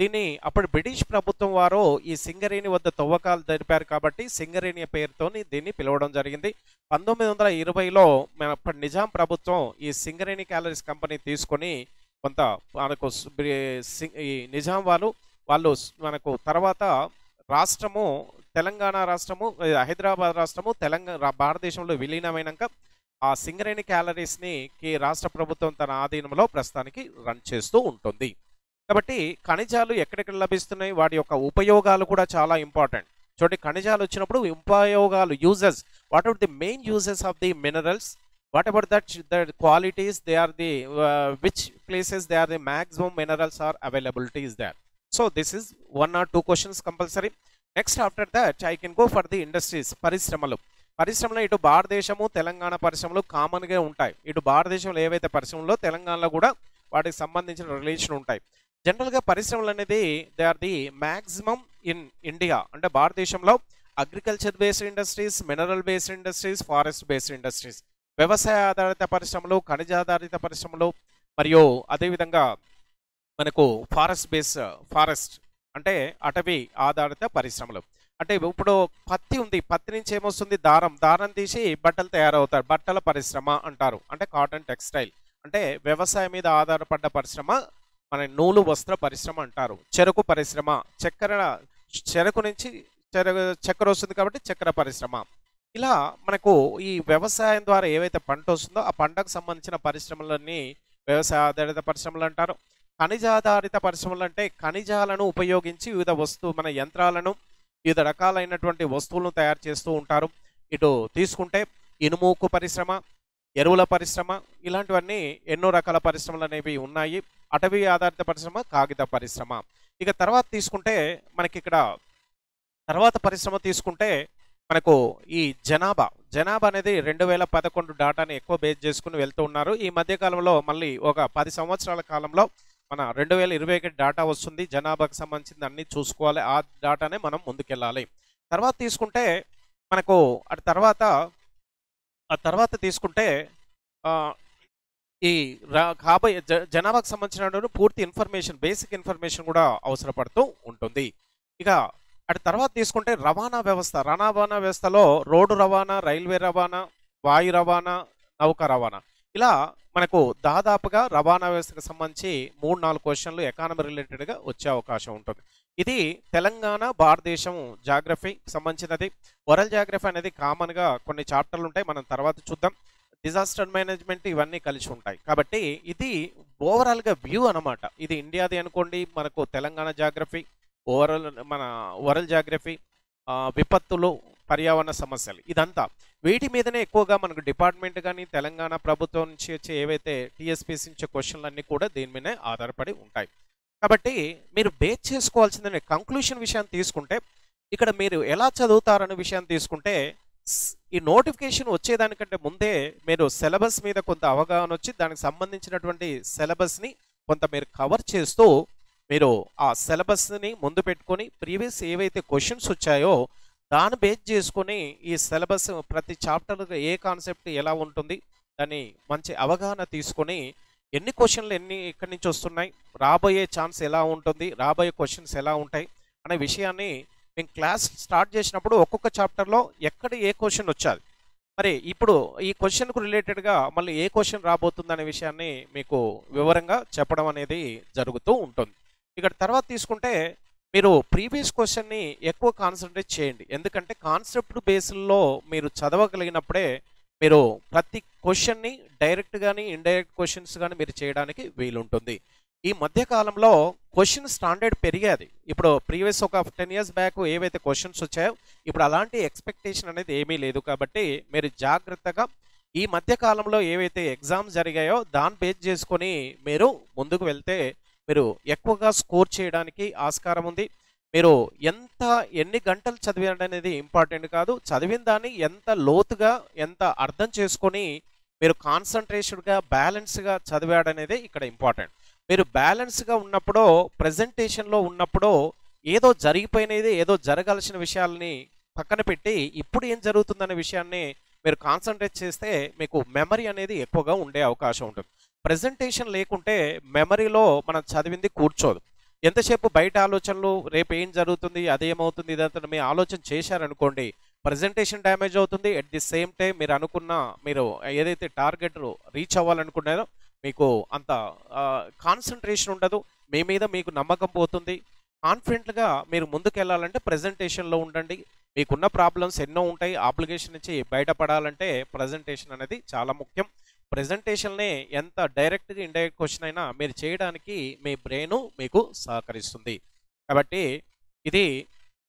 దీన్ని అప్పుడు బ్రిటిష్ ప్రభుత్వం వారు ఈ సింగరేణి వద్ద తవ్వకాలు జరిపారు కాబట్టి సింగరేణి పేరుతోని దీన్ని పిలవడం జరిగింది. పంతొమ్మిది వందల ఇరవైలో మన అప్పటి నిజాం ప్రభుత్వం ఈ సింగరేణి క్యాలరీస్ కంపెనీ తీసుకొని కొంత మనకు ఈ నిజాం వాళ్ళు వాళ్ళు మనకు తర్వాత రాష్ట్రము తెలంగాణ రాష్ట్రము హైదరాబాద్ రాష్ట్రము తెలంగాణ భారతదేశంలో విలీనమైనాక ఆ సింగరేణి క్యాలరీస్ని కి రాష్ట్ర ప్రభుత్వం తన ఆధీనంలో ప్రస్తుతానికి రన్ చేస్తూ ఉంటుంది. కాబట్టి ఖనిజాలు ఎక్కడెక్కడ లభిస్తున్నాయి? వాటి యొక్క ఉపయోగాలు కూడా చాలా ఇంపార్టెంట్ చూడండి ఖనిజాలు వచ్చినప్పుడు ఉపయోగాలు uses what are the main uses of the minerals what about that the qualities they are the which places they are the maximum minerals are availability is there so this is one or two questions compulsory next after that I can go for the industries పరిశ్రమలు. పరిశ్రమలు ఇటు భారతదేశము తెలంగాణ పరిశ్రమలు కామన్గా ఉంటాయి. ఇటు భారతదేశంలో ఏవైతే పరిశ్రమలో తెలంగాణలో కూడా వాటికి సంబంధించిన రిలేషన్ ఉంటాయి. జనరల్గా పరిశ్రమలు అనేది they are the maximum in India. అంటే భారతదేశంలో agriculture based industries mineral based industries forest based industries. వ్యవసాయ ఆధారిత పరిశ్రమలు ఖనిజ ఆధారిత పరిశ్రమలు మరియు అదేవిధంగా మనకు ఫారెస్ట్ బేస్ ఫారెస్ట్ అంటే అటవీ ఆధారిత పరిశ్రమలు. అంటే ఇప్పుడు పత్తి ఉంది పత్తి నుంచి ఏమొస్తుంది? దారం. దారం తీసి బట్టలు తయారవుతారు. బట్టల పరిశ్రమ అంటారు. అంటే కాటన్ టెక్స్టైల్. అంటే వ్యవసాయం మీద ఆధారపడ్డ పరిశ్రమ మన నూలు వస్త్ర పరిశ్రమ అంటారు. చెరకు పరిశ్రమ చక్కెర చెరకు నుంచి చెరకు చక్కెర వస్తుంది కాబట్టి చక్కెర పరిశ్రమ. ఇలా మనకు ఈ వ్యవసాయం ద్వారా ఏవైతే పంట వస్తుందో ఆ పంటకు సంబంధించిన పరిశ్రమలన్నీ వ్యవసాయ ఆధారిత పరిశ్రమలు అంటారు. ఖనిజాధారిత పరిశ్రమలు అంటే ఖనిజాలను ఉపయోగించి వివిధ వస్తువు మన యంత్రాలను వివిధ రకాలైనటువంటి వస్తువులను తయారు చేస్తూ ఉంటారు. ఇటు తీసుకుంటే ఇనుముకు పరిశ్రమ ఎరువుల పరిశ్రమ ఇలాంటివన్నీ ఎన్నో రకాల పరిశ్రమలు అనేవి ఉన్నాయి. అటవీ ఆధారిత పరిశ్రమ కాగిత పరిశ్రమ. ఇక తర్వాత తీసుకుంటే మనకి ఇక్కడ తర్వాత పరిశ్రమ తీసుకుంటే మనకు ఈ జనాభా. జనాభా అనేది రెండు వేల పదకొండు డాటాని ఎక్కువ బేస్ చేసుకుని వెళ్తూ ఉన్నారు. ఈ మధ్య కాలంలో మళ్ళీ ఒక పది సంవత్సరాల కాలంలో మన రెండు వేల ఇరవై ఒకటి డాటా వస్తుంది. జనాభాకు సంబంధించింది అన్ని చూసుకోవాలి. ఆ డాటానే మనం ముందుకెళ్ళాలి. తర్వాత తీసుకుంటే మనకు అటు తర్వాత ఆ తర్వాత తీసుకుంటే ఈ రా కాబోయే జ- జనాభాకు సంబంధించిన పూర్తి ఇన్ఫర్మేషన్ బేసిక్ ఇన్ఫర్మేషన్ కూడా అవసరపడుతూ ఉంటుంది. ఇక అటు తర్వాత తీసుకుంటే రవాణా వ్యవస్థ రవాణా వ్యవస్థలో రోడ్డు రవాణా రైల్వే రవాణా వాయు రవాణా నౌక రవాణా. ఇలా మనకు దాదాపుగా రవాణా వ్యవస్థకు సంబంధించి మూడు నాలుగు క్వశ్చన్లు ఎకానమీ రిలేటెడ్గా వచ్చే అవకాశం ఉంటుంది. ఇది తెలంగాణ భారతదేశం జాగ్రఫీ సంబంధించినది. వరల్డ్ జాగ్రఫీ అనేది కామన్గా కొన్ని చాప్టర్లు ఉంటాయి మనం తర్వాత చూద్దాం. డిజాస్టర్ మేనేజ్మెంట్ ఇవన్నీ కలిసి ఉంటాయి. కాబట్టి ఇది ఓవరాల్గా వ్యూ అనమాట ఇది ఇండియాది అనుకోండి మనకు తెలంగాణ జాగ్రఫీ ఓవరాల్ మన వరల్డ్ జాగ్రఫీ విపత్తులు పర్యావరణ సమస్యలు ఇదంతా. వీటి మీదనే ఎక్కువగా మనకు డిపార్ట్మెంట్ కానీ తెలంగాణ ప్రభుత్వం నుంచి వచ్చే ఏవైతే టీఎస్పీసీ నుంచి క్వశ్చన్లు అన్నీ కూడా దీని మీదనే ఆధారపడి ఉంటాయి. కాబట్టి మీరు బేస్ చేసుకోవాల్సిందనే కంక్లూషన్ విషయాన్ని తీసుకుంటే ఇక్కడ మీరు ఎలా చదువుతారనే విషయాన్ని తీసుకుంటే ఈ నోటిఫికేషన్ వచ్చేదానికంటే ముందే మీరు సిలబస్ మీద కొంత అవగాహన వచ్చి దానికి సంబంధించినటువంటి సిలబస్ని కొంత మీరు కవర్ చేస్తూ మీరు ఆ సిలబస్ని ముందు పెట్టుకొని ప్రీవియస్ ఏవైతే క్వశ్చన్స్ వచ్చాయో దాన్ని బేస్ చేసుకొని ఈ సిలబస్ ప్రతి చాప్టర్ ఏ కాన్సెప్ట్ ఎలా ఉంటుంది దాన్ని మంచి అవగాహన తీసుకొని ఎన్ని క్వశ్చన్లు ఎన్ని ఎక్కడి నుంచి వస్తున్నాయి రాబోయే ఛాన్స్ ఎలా ఉంటుంది రాబోయే క్వశ్చన్స్ ఎలా ఉంటాయి అనే విషయాన్ని మేము క్లాస్ స్టార్ట్ చేసినప్పుడు ఒక్కొక్క చాప్టర్లో ఎక్కడ ఏ క్వశ్చన్ వచ్చాది? మరి ఇప్పుడు ఈ క్వశ్చన్కు రిలేటెడ్గా మళ్ళీ ఏ క్వశ్చన్ రాబోతుందనే విషయాన్ని మీకు వివరంగా చెప్పడం అనేది జరుగుతూ ఉంటుంది. ఇక్కడ తర్వాత తీసుకుంటే మీరు ప్రీవియస్ క్వశ్చన్ని ఎక్కువ కాన్సన్ట్రేట్ చేయండి. ఎందుకంటే కాన్సెప్ట్ బేస్లో మీరు చదవగలిగినప్పుడే మీరు ప్రతి క్వశ్చన్ని డైరెక్ట్ కానీ ఇండైరెక్ట్ క్వశ్చన్స్ కానీ మీరు చేయడానికి వీలుంటుంది. ఈ మధ్య కాలంలో క్వశ్చన్ స్టాండర్డ్ పెరిగేది. ఇప్పుడు ప్రీవియస్ ఒక టెన్ ఇయర్స్ బ్యాక్ ఏవైతే క్వశ్చన్స్ వచ్చాయో ఇప్పుడు అలాంటి ఎక్స్పెక్టేషన్ అనేది ఏమీ లేదు కాబట్టి మీరు జాగ్రత్తగా ఈ మధ్య కాలంలో ఏవైతే ఎగ్జామ్స్ జరిగాయో దాన్ని బేస్ చేసుకొని మీరు ముందుకు వెళ్తే మీరు ఎక్కువగా స్కోర్ చేయడానికి ఆస్కారం ఉంది. మీరు ఎంత ఎన్ని గంటలు చదివాడు అనేది ఇంపార్టెంట్ కాదు. చదివిన దాన్ని ఎంత లోతుగా ఎంత అర్థం చేసుకొని మీరు కాన్సన్ట్రేషన్గా బ్యాలెన్స్గా చదివాడనేది ఇక్కడ ఇంపార్టెంట్. మీరు బ్యాలెన్స్గా ఉన్నప్పుడో ప్రజెంటేషన్లో ఉన్నప్పుడో ఏదో జరిగిపోయినది ఏదో జరగాల్సిన విషయాల్ని పక్కన పెట్టి ఇప్పుడు ఏం జరుగుతుందనే విషయాన్ని మీరు కాన్సన్ట్రేట్ చేస్తే మీకు మెమరీ అనేది ఎక్కువగా ఉండే అవకాశం ఉంటుంది. ప్రజెంటేషన్ లేకుంటే మెమరీలో మనం చదివింది కూర్చోదు. ఎంతసేపు బయట ఆలోచనలు రేపు ఏం జరుగుతుంది అదేమవుతుంది ఇదంతా మీ ఆలోచన చేశారనుకోండి ప్రజెంటేషన్ డ్యామేజ్ అవుతుంది. ఎట్ ది సేమ్ టైం మీరు అనుకున్న మీరు ఏదైతే టార్గెట్ రీచ్ అవ్వాలనుకున్నారో మీకు అంత కాన్సన్ట్రేషన్ ఉండదు. మీ మీద మీకు నమ్మకం పోతుంది. కాన్ఫిడెంట్గా మీరు ముందుకు వెళ్ళాలంటే ప్రజెంటేషన్లో ఉండండి. మీకున్న ప్రాబ్లమ్స్ ఎన్నో ఉంటాయి. అప్లికేషన్ నుంచి బయటపడాలంటే ప్రజెంటేషన్ అనేది చాలా ముఖ్యం. ప్రజెంటేషన్నే ఎంత డైరెక్ట్గా ఇండైరెక్ట్ క్వశ్చన్ అయినా మీరు చేయడానికి మీ బ్రెయిన్ మీకు సహకరిస్తుంది. కాబట్టి ఇది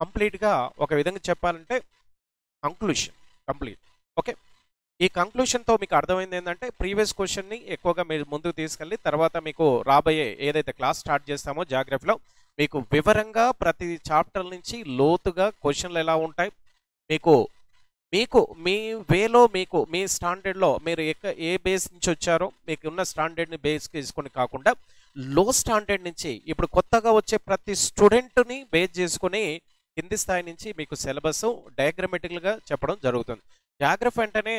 కంప్లీట్గా ఒక విధంగా చెప్పాలంటే కంక్లూషన్ కంప్లీట్ ఓకే ఈ కంక్లూషన్తో మీకు అర్థమైంది ఏంటంటే ప్రీవియస్ క్వశ్చన్ని ఎక్కువగా మీరు ముందుకు తీసుకెళ్ళి తర్వాత మీకు రాబోయే ఏదైతే క్లాస్ స్టార్ట్ చేస్తామో జాగ్రఫీలో మీకు వివరంగా ప్రతి చాప్టర్ నుంచి లోతుగా క్వశ్చన్లు ఎలా ఉంటాయి మీకు మీకు మీ వేలో మీకు మీ స్టాండర్డ్లో మీరు ఎక్క ఏ బేస్ నుంచి వచ్చారో మీకు ఉన్న స్టాండర్డ్ని బేస్ తీసుకొని కాకుండా లో స్టాండర్డ్ నుంచి ఇప్పుడు కొత్తగా వచ్చే ప్రతి స్టూడెంట్ని బేస్ చేసుకుని కింది స్థాయి నుంచి మీకు సిలబస్ డయాగ్రమెటికల్గా చెప్పడం జరుగుతుంది. జాగ్రఫీ అంటేనే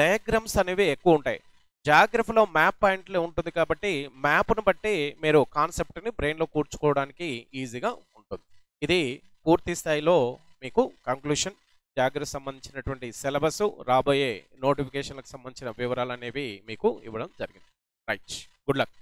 డయాగ్రామ్స్ అనేవి ఎక్కువ ఉంటాయి. జాగ్రఫీలో మ్యాప్ పాయింట్లు ఉంటుంది కాబట్టి మ్యాప్ను బట్టి మీరు కాన్సెప్ట్ని బ్రెయిన్లో కూర్చుకోవడానికి ఈజీగా ఉంటుంది. ఇది పూర్తి స్థాయిలో మీకు కంక్లూషన్ జాగ్రత్త సంబంధించినటువంటి సిలబస్ రాబోయే నోటిఫికేషన్లకు సంబంధించిన వివరాలు అనేవి మీకు ఇవ్వడం జరిగింది. రైట్. Good luck.